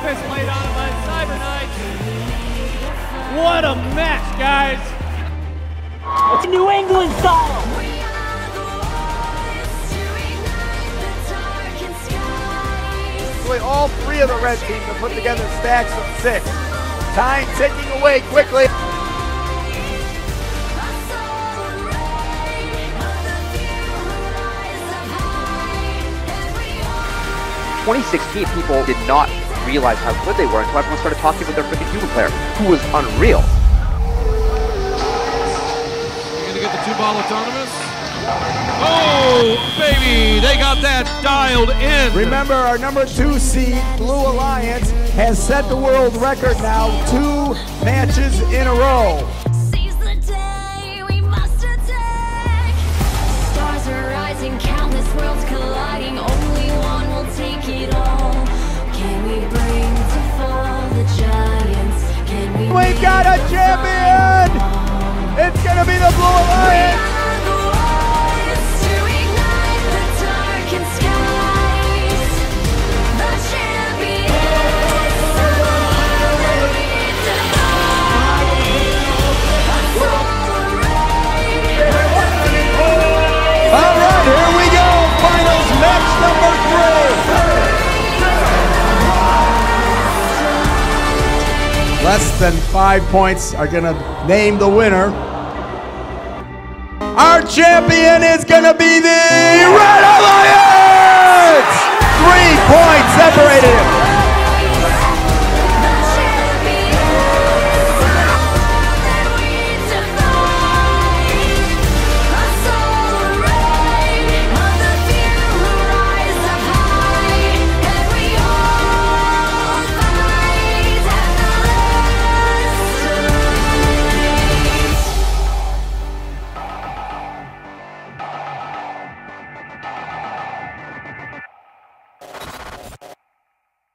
bring defense laid on him by CyberKnights. What a mess, guys. It's New England style. We are the ones to ignite the darkened skies. Really, all three of the red teams have put together stacks of six. Time ticking away quickly. I saw the rain of the few who rise up high. Every 2016, people did not realize how good they were until everyone started talking about their freaking human player, who was unreal. You're gonna get the two ball autonomous. Oh, baby, they got that dialed in. Remember, our number two seed, Blue Alliance, has set the world record now, two matches in a row. Less than five points are going to name the winner. Our champion is going to be the Red Alliance! Three points separated him.